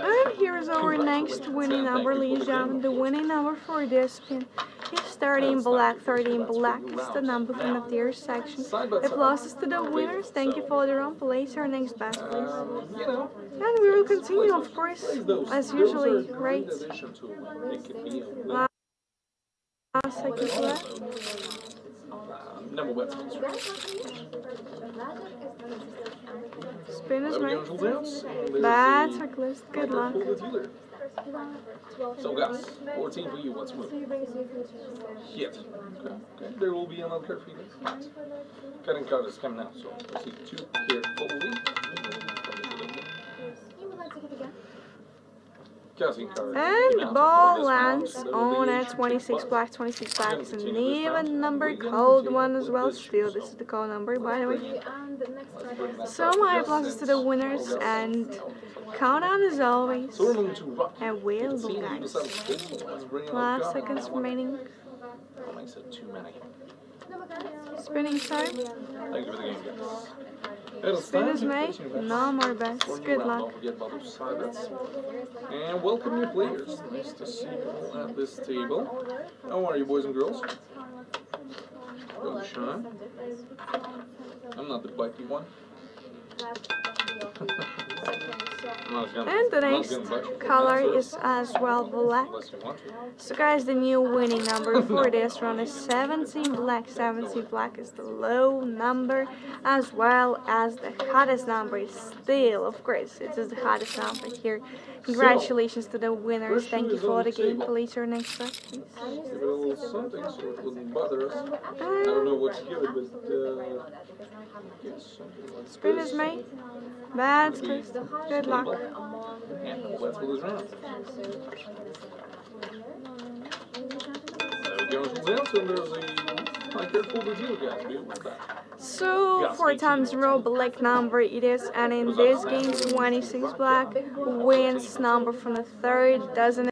And here's our next winning number, and. The winning number for this spin is 13 black. 13 black is the number from the tier section. If losses to the winners, thank you for the run. Place our next best, please. And we will continue, of course, as usually, right? Last second. Uh, Never wet. Spin is There we go, made. Jules Dance. And there's Bad checklist. Good luck. Pull the dealer. So guys, 14 for you, what's move? Hit. Okay, okay. There will be another card for you guys. Cutting card is coming out, so proceed to carefully. Cutting card. And the ball for this round, lands so there will on a 26 black, 26 black. gonna It's an continue this round. even number, cold one as well. Still, this is the cold number, by the way. let's bring that So my to applause to the winners I'll go. and countdown as always. So we're moving to rock. And we'll Let's look who guys. decided to pull. Let's bring in our Last seconds remaining. Makes it too many. Spinning time. Thank you for the game, guys. It is Spin is made. finish your bets. No more bets. For a new Good luck. Don't forget about those side bets. And welcome new players. Nice to see you all at this table. How are you, boys and girls? Don't shine. I'm not the biky one. And the next color is as well black. So guys, the new winning number for this round is 17 black. 17 black is the low number, as well as the hottest number still, of course, it is the hottest number here. Congratulations to the winners. Thank you for the game. Please your next bet, please. Something so it wouldn't bother us. I don't know what to give it, but uh, this. made. Bad. Good luck. So, four times in row, black number it is, and in this game, 26 black wins number from the third, doesn't